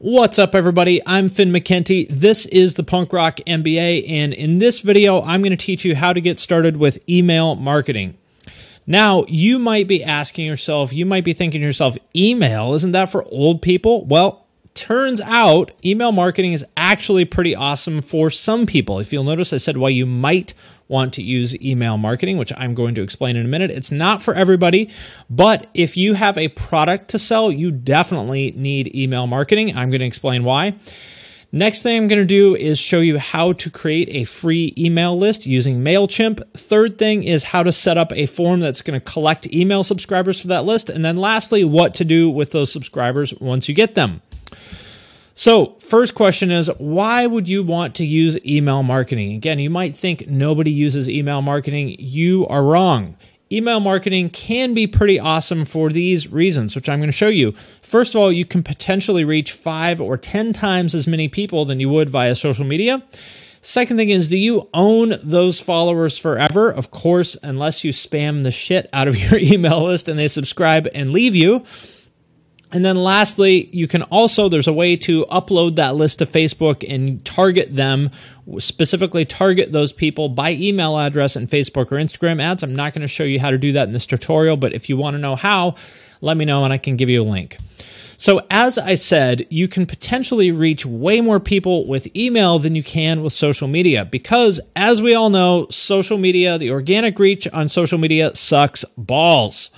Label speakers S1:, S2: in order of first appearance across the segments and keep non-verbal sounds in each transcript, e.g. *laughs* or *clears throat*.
S1: What's up, everybody? I'm Finn McKenty. This is the Punk Rock MBA, and in this video, I'm going to teach you how to get started with email marketing. Now, you might be asking yourself, you might be thinking to yourself, email, isn't that for old people? Well, turns out email marketing is actually pretty awesome for some people. If you'll notice, I said why you might want to use email marketing, which I'm going to explain in a minute. It's not for everybody, but if you have a product to sell, you definitely need email marketing. I'm going to explain why. Next thing I'm going to do is show you how to create a free email list using MailChimp. Third thing is how to set up a form that's going to collect email subscribers for that list. And then lastly, what to do with those subscribers once you get them. So, first question is why would you want to use email marketing? Again, you might think nobody uses email marketing. You are wrong. Email marketing can be pretty awesome for these reasons, which I'm going to show you. First of all, you can potentially reach five or 10 times as many people than you would via social media. Second thing is, do you own those followers forever? Of course, unless you spam the shit out of your *laughs* email list and they subscribe and leave you. And then lastly, you can also, there's a way to upload that list to Facebook and target them, specifically target those people by email address and Facebook or Instagram ads. I'm not going to show you how to do that in this tutorial, but if you want to know how, let me know and I can give you a link. So, as I said, you can potentially reach way more people with email than you can with social media because, as we all know, social media, the organic reach on social media sucks balls.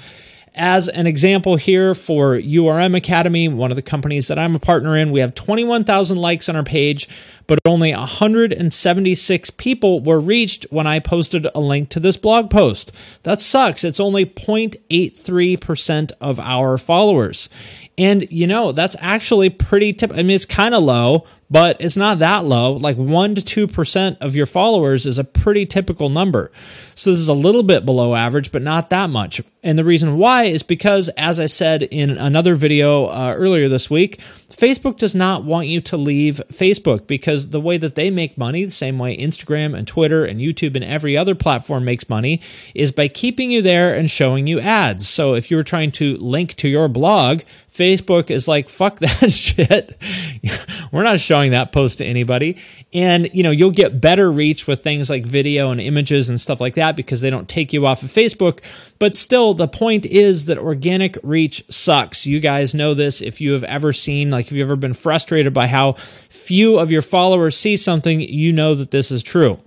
S1: As an example here for URM Academy, one of the companies that I'm a partner in, we have 21,000 likes on our page, but only 176 people were reached when I posted a link to this blog post. That sucks. It's only 0.83% of our followers. And you know, that's actually pretty tip. I mean, it's kind of low, but it's not that low. Like 1 to 2% of your followers is a pretty typical number. So this is a little bit below average, but not that much. And the reason why is because, as I said in another video uh, earlier this week, Facebook does not want you to leave Facebook because the way that they make money, the same way Instagram and Twitter and YouTube and every other platform makes money, is by keeping you there and showing you ads. So if you're trying to link to your blog, Facebook is like, fuck *laughs* that shit. We're not showing that post to anybody. And, you know, you'll get better reach with things like video and images and stuff like that because they don't take you off of Facebook. But still, the point is that organic reach sucks. You guys know this. If you have ever seen, like, if you've ever been frustrated by how few of your followers see something, you know that this is true.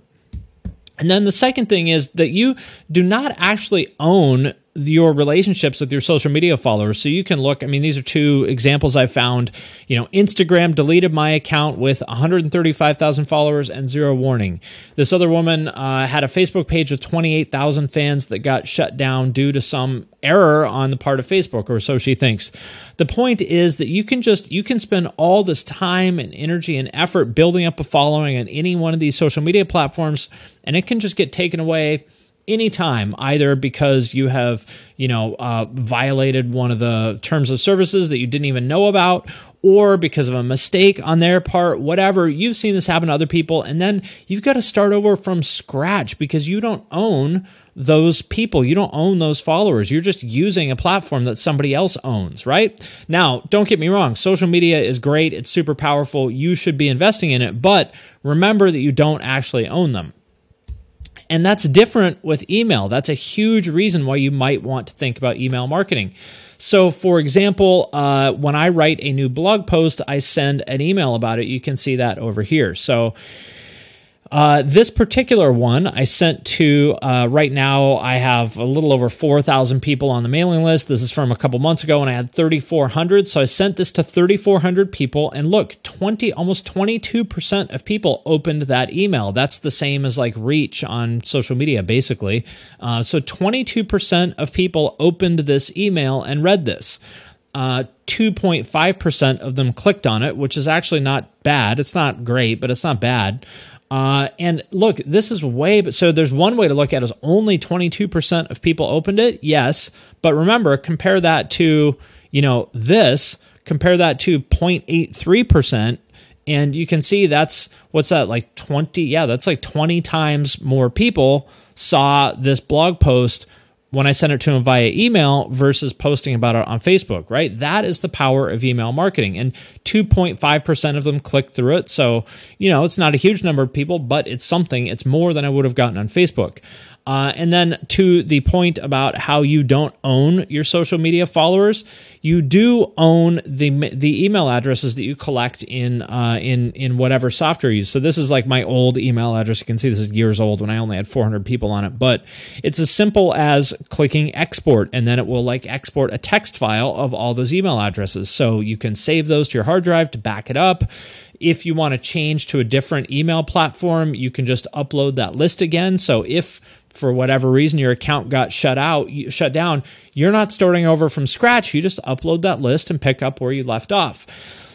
S1: And then the second thing is that you do not actually own your relationships with your social media followers. So you can look, I mean, these are two examples I found. You know, Instagram deleted my account with 135,000 followers and zero warning. This other woman uh, had a Facebook page with 28,000 fans that got shut down due to some error on the part of Facebook, or so she thinks. The point is that you can just, you can spend all this time and energy and effort building up a following on any one of these social media platforms, and it can just get taken away anytime, either because you have, you know, uh, violated one of the terms of services that you didn't even know about, or because of a mistake on their part, whatever. You've seen this happen to other people, and then you've got to start over from scratch because you don't own those people. You don't own those followers. You're just using a platform that somebody else owns, right? Now, don't get me wrong. Social media is great. It's super powerful. You should be investing in it, but remember that you don't actually own them. And that's different with email. That's a huge reason why you might want to think about email marketing. So, for example, uh, when I write a new blog post, I send an email about it. You can see that over here. So, uh, this particular one I sent to, uh, right now, I have a little over 4,000 people on the mailing list. This is from a couple months ago and I had 3,400. So I sent this to 3,400 people. And look, 20, almost 22% of people opened that email. That's the same as like reach on social media, basically. Uh, so 22% of people opened this email and read this. Uh, 2.5% of them clicked on it, which is actually not bad. It's not great, but it's not bad. Uh, and look, this is way, but so there's one way to look at it is only 22% of people opened it. Yes. But remember, compare that to, you know, this, compare that to 0.83%. And you can see that's what's that like 20? Yeah, that's like 20 times more people saw this blog post when I send it to them via email versus posting about it on Facebook, right? That is the power of email marketing. And 2.5% of them click through it. So, you know, it's not a huge number of people, but it's something. It's more than I would have gotten on Facebook. Uh, and then to the point about how you don't own your social media followers, you do own the the email addresses that you collect in uh, in in whatever software you use. So this is like my old email address. You can see this is years old when I only had 400 people on it. But it's as simple as clicking export, and then it will like export a text file of all those email addresses. So you can save those to your hard drive to back it up. If you want to change to a different email platform, you can just upload that list again. So if for whatever reason your account got shut out, shut down, you're not starting over from scratch. You just upload that list and pick up where you left off.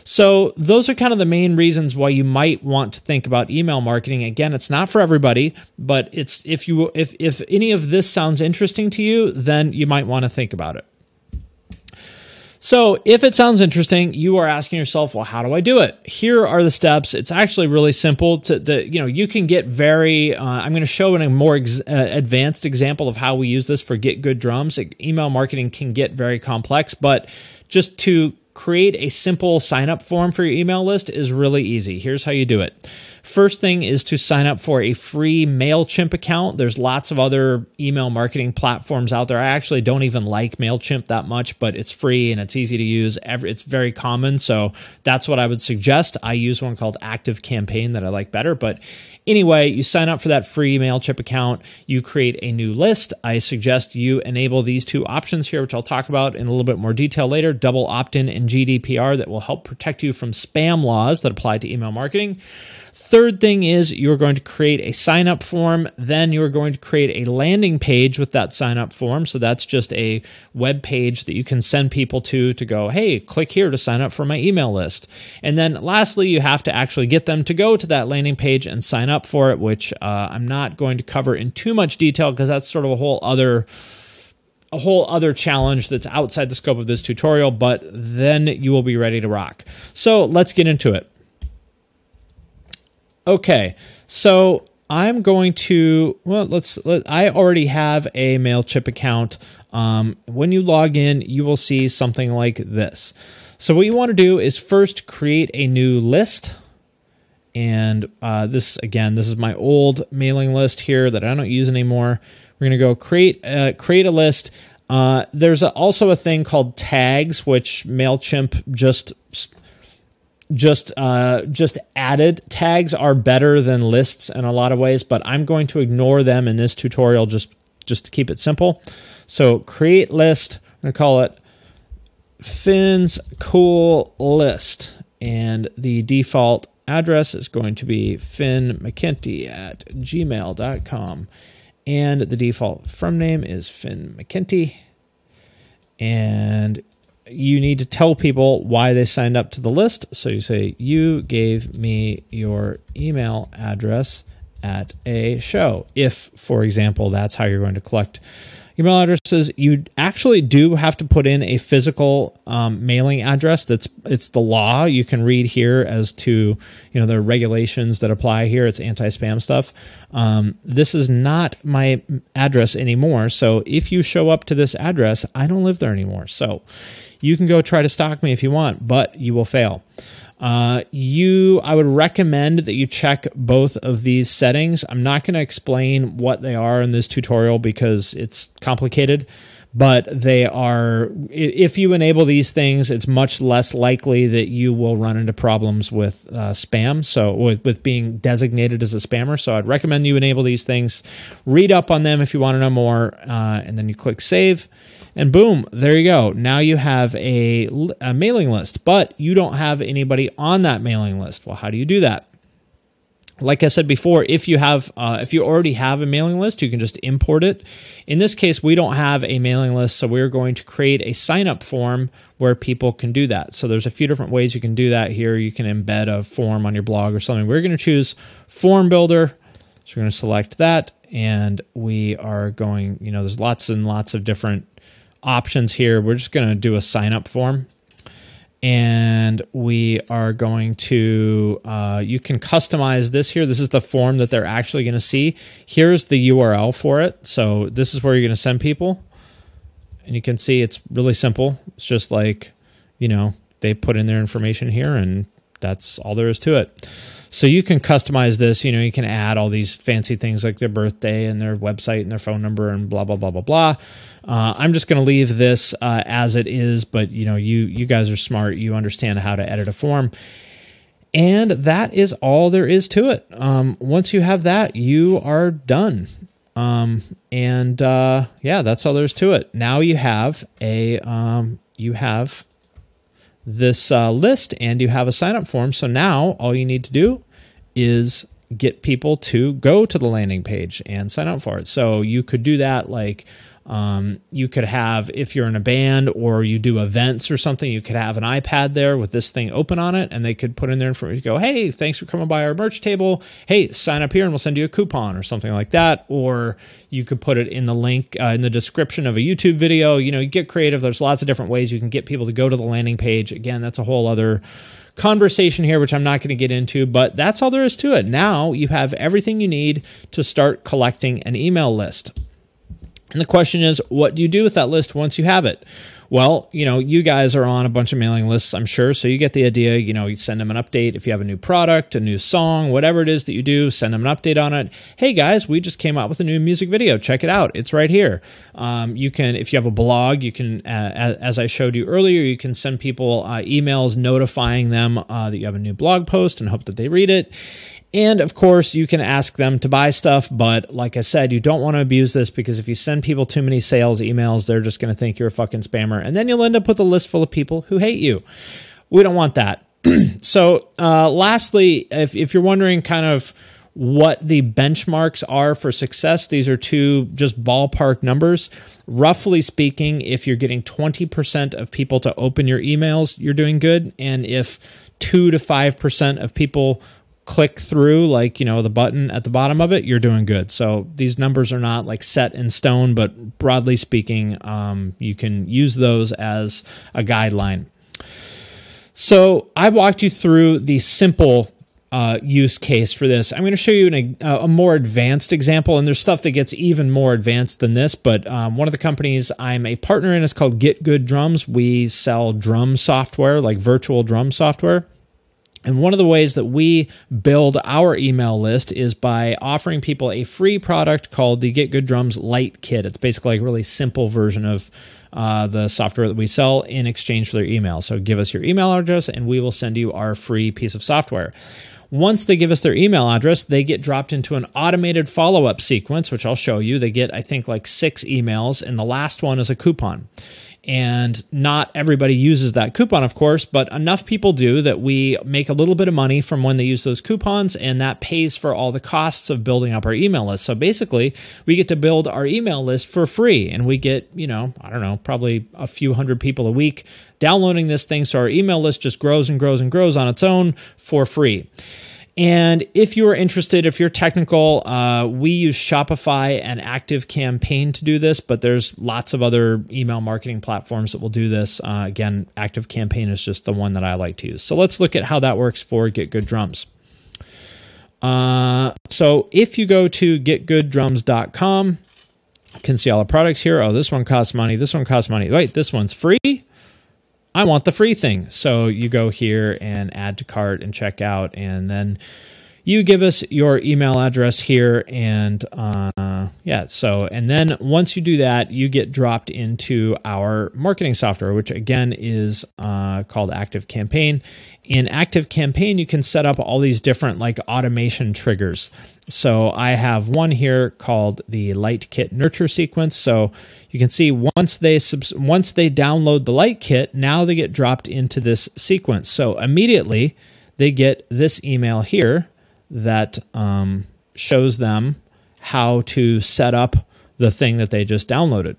S1: So those are kind of the main reasons why you might want to think about email marketing. Again, it's not for everybody, but it's if you if if any of this sounds interesting to you, then you might want to think about it. So, if it sounds interesting, you are asking yourself, well, how do I do it? Here are the steps. It's actually really simple. To the you know, you can get very. Uh, I'm going to show in a more ex- uh, advanced example of how we use this for Getgood Drums. Email marketing can get very complex, but just to create a simple sign up form for your email list is really easy. Here's how you do it. First thing is to sign up for a free MailChimp account. There's lots of other email marketing platforms out there. I actually don't even like MailChimp that much, but it's free and it's easy to use. It's very common. So that's what I would suggest. I use one called ActiveCampaign that I like better. But anyway, you sign up for that free MailChimp account. You create a new list. I suggest you enable these two options here, which I'll talk about in a little bit more detail later double opt in and GDPR that will help protect you from spam laws that apply to email marketing. Third thing is you're going to create a sign up form. Then you're going to create a landing page with that sign up form. So that's just a web page that you can send people to to go, hey, click here to sign up for my email list. And then lastly, you have to actually get them to go to that landing page and sign up for it, which uh, I'm not going to cover in too much detail because that's sort of a whole other a whole other challenge that's outside the scope of this tutorial, but then you will be ready to rock. So let's get into it. Okay, so I'm going to, well, let's, let, I already have a MailChimp account. Um, when you log in, you will see something like this. So what you want to do is first create a new list. And uh, this, again, this is my old mailing list here that I don't use anymore. We're going to go create, uh, create a list. Uh, there's a, also a thing called tags, which MailChimp just just uh, just added tags are better than lists in a lot of ways, but I'm going to ignore them in this tutorial just just to keep it simple. So create list. I'm going to call it Finn's cool list, and the default address is going to be finnmckenty at gmail.com. And the default from name is Finn McKenty. And you need to tell people why they signed up to the list. So you say, You gave me your email address at a show. If, for example, that's how you're going to collect email addresses, you actually do have to put in a physical um, mailing address. That's it's the law. You can read here as to you know the regulations that apply here. It's anti-spam stuff. Um, this is not my address anymore. So if you show up to this address, I don't live there anymore. So you can go try to stalk me if you want, but you will fail. Uh, you, I would recommend that you check both of these settings. I'm not going to explain what they are in this tutorial because it's complicated, but they are, if you enable these things, it's much less likely that you will run into problems with uh, spam. So, with, with being designated as a spammer. So, I'd recommend you enable these things. Read up on them if you want to know more, uh, and then you click save and boom, there you go. Now you have a, a mailing list, but you don't have anybody on that mailing list. Well, how do you do that? Like I said before, if you have uh, if you already have a mailing list, you can just import it. In this case, we don't have a mailing list, so we're going to create a sign up form where people can do that. So there's a few different ways you can do that here. You can embed a form on your blog or something. We're going to choose Form Builder. So we're going to select that, and we are going. You know, there's lots and lots of different options here. We're just going to do a sign up form. And we are going to, uh, you can customize this here. This is the form that they're actually going to see. Here's the URL for it. So this is where you're going to send people. and you can see it's really simple. It's just like, you know, they put in their information here and that's all there is to it. So you can customize this, you know, you can add all these fancy things like their birthday and their website and their phone number and blah blah blah blah blah. Uh, I'm just going to leave this uh, as it is, but you know, you you guys are smart, you understand how to edit a form. And that is all there is to it. Um, once you have that, you are done. Um, and uh, yeah, that's all there's to it. Now you have a um, you have this uh, list and you have a sign up form. So now all you need to do is get people to go to the landing page and sign up for it. So you could do that like um, you could have, if you're in a band or you do events or something, you could have an iPad there with this thing open on it, and they could put in their information. Go, hey, thanks for coming by our merch table. Hey, sign up here, and we'll send you a coupon or something like that. Or you could put it in the link uh, in the description of a YouTube video. You know, you get creative. There's lots of different ways you can get people to go to the landing page. Again, that's a whole other conversation here, which I'm not going to get into, but that's all there is to it. Now you have everything you need to start collecting an email list. And the question is, what do you do with that list once you have it? Well, you know, you guys are on a bunch of mailing lists, I'm sure. So you get the idea. You know, you send them an update. If you have a new product, a new song, whatever it is that you do, send them an update on it. Hey guys, we just came out with a new music video. Check it out. It's right here. Um, you can, if you have a blog, you can, uh, as I showed you earlier, you can send people uh, emails notifying them uh, that you have a new blog post and hope that they read it. And of course, you can ask them to buy stuff, but like I said, you don't want to abuse this because if you send people too many sales emails, they're just going to think you're a fucking spammer. And then you'll end up with a list full of people who hate you. We don't want that. *clears throat* so, uh, lastly, if, if you're wondering kind of what the benchmarks are for success, these are two just ballpark numbers. Roughly speaking, if you're getting 20% of people to open your emails, you're doing good. And if 2 to 5% of people click through like you know the button at the bottom of it you're doing good. So these numbers are not like set in stone but broadly speaking um, you can use those as a guideline. So i walked you through the simple uh, use case for this. I'm going to show you an, a, a, more advanced example and there's stuff that gets even more advanced than this but um, one of the companies i'm a partner in is called Getgood Drums. We sell drum software like virtual drum software and one of the ways that we build our email list is by offering people a free product called the Getgood Drums Light Kit. It's basically like a really simple version of uh, the software that we sell in exchange for their email. So give us your email address and we will send you our free piece of software. Once they give us their email address, they get dropped into an automated follow up sequence, which I'll show you. They get, I think, like six emails, and the last one is a coupon. And not everybody uses that coupon, of course, but enough people do that we make a little bit of money from when they use those coupons, and that pays for all the costs of building up our email list. So basically, we get to build our email list for free, and we get, you know, I don't know, probably a few hundred people a week downloading this thing. So our email list just grows and grows and grows on its own for free. And if you are interested, if you're technical, uh, we use Shopify and ActiveCampaign to do this, but there's lots of other email marketing platforms that will do this. Uh, again, ActiveCampaign is just the one that I like to use. So let's look at how that works for Getgood Drums. Uh, so if you go to getgooddrums.com, you can see all the products here. Oh, this one costs money. This one costs money. Wait, this one's free. I want the free thing. So you go here and add to cart and check out, and then you give us your email address here. And uh, yeah, so, and then once you do that, you get dropped into our marketing software, which again is uh, called ActiveCampaign. In ActiveCampaign, you can set up all these different like automation triggers. So I have one here called the Light Kit Nurture Sequence. So you can see once they once they download the Light Kit, now they get dropped into this sequence. So immediately they get this email here that um, shows them how to set up the thing that they just downloaded.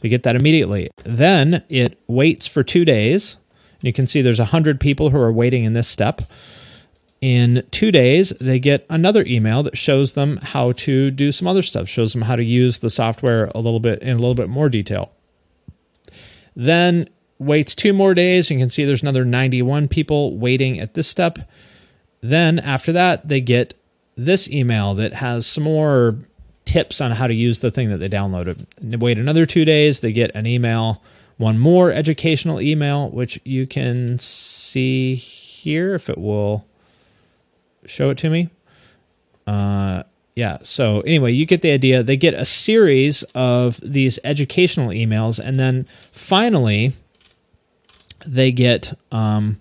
S1: They get that immediately. Then it waits for two days. And You can see there's 100 people who are waiting in this step. In two days, they get another email that shows them how to do some other stuff, shows them how to use the software a little bit in a little bit more detail. Then waits two more days. You can see there's another 91 people waiting at this step. Then after that, they get this email that has some more tips on how to use the thing that they downloaded. Wait another two days, they get an email, one more educational email, which you can see here if it will show it to me. Uh, yeah. So anyway, you get the idea. They get a series of these educational emails, and then finally, they get um,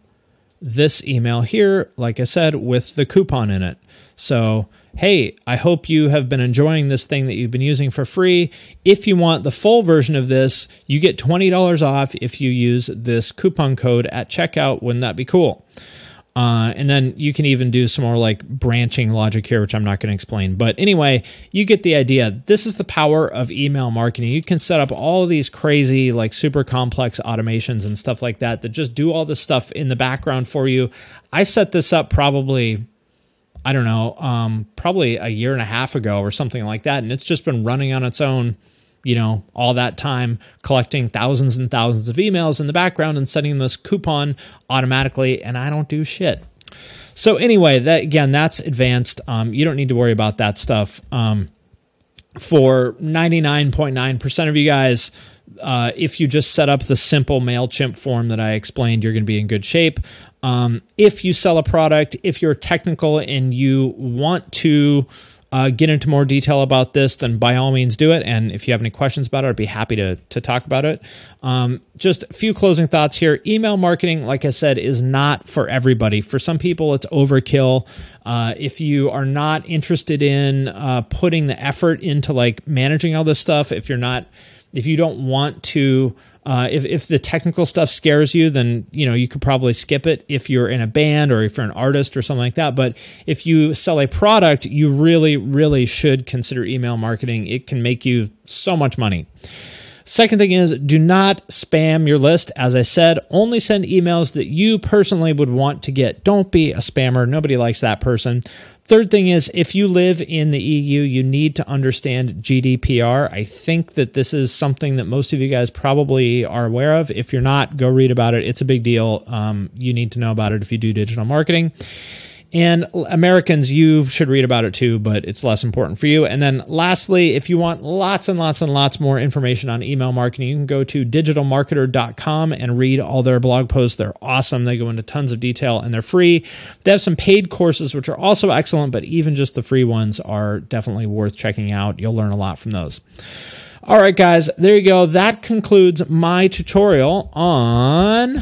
S1: this email here, like I said, with the coupon in it. So hey, I hope you have been enjoying this thing that you've been using for free. If you want the full version of this, you get $20 off if you use this coupon code at checkout. Wouldn't that be cool? Uh, and then you can even do some more like branching logic here, which I'm not going to explain. But anyway, you get the idea. This is the power of email marketing. You can set up all these crazy, like super complex automations and stuff like that that just do all this stuff in the background for you. I set this up probably, I don't know, um, probably a year and a half ago or something like that. And it's just been running on its own you know, all that time collecting thousands and thousands of emails in the background and sending this coupon automatically, and I don't do shit. So anyway, that again, that's advanced. Um, you don't need to worry about that stuff. Um, for 99.9% of you guys, uh, if you just set up the simple MailChimp form that I explained, you're going to be in good shape. Um, if you sell a product, if you're technical and you want to uh, get into more detail about this, then by all means do it. And if you have any questions about it, I'd be happy to, to talk about it. Um, just a few closing thoughts here. Email marketing, like I said, is not for everybody. For some people, it's overkill. Uh, if you are not interested in uh, putting the effort into like managing all this stuff, if you're not, if you don't want to uh, if, if the technical stuff scares you, then you know you could probably skip it if you're in a band or if you're an artist or something like that. But if you sell a product, you really, really should consider email marketing. It can make you so much money. Second thing is do not spam your list. As I said, only send emails that you personally would want to get. Don't be a spammer. Nobody likes that person. Third thing is if you live in the EU, you need to understand GDPR. I think that this is something that most of you guys probably are aware of. If you're not, go read about it. It's a big deal. Um, you need to know about it if you do digital marketing. And Americans, you should read about it too, but it's less important for you. And then lastly, if you want lots and lots and lots more information on email marketing, you can go to digitalmarketer.com and read all their blog posts. They're awesome. They go into tons of detail and they're free. They have some paid courses, which are also excellent, but even just the free ones are definitely worth checking out. You'll learn a lot from those. All right, guys, there you go. That concludes my tutorial on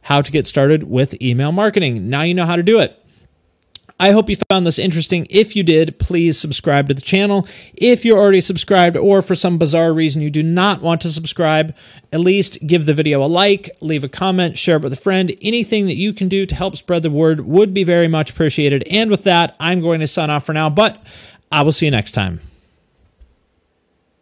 S1: how to get started with email marketing. Now you know how to do it. I hope you found this interesting. If you did, please subscribe to the channel. If you're already subscribed or for some bizarre reason you do not want to subscribe, at least give the video a like, leave a comment, share it with a friend. Anything that you can do to help spread the word would be very much appreciated. And with that, I'm going to sign off for now, but I will see you next time.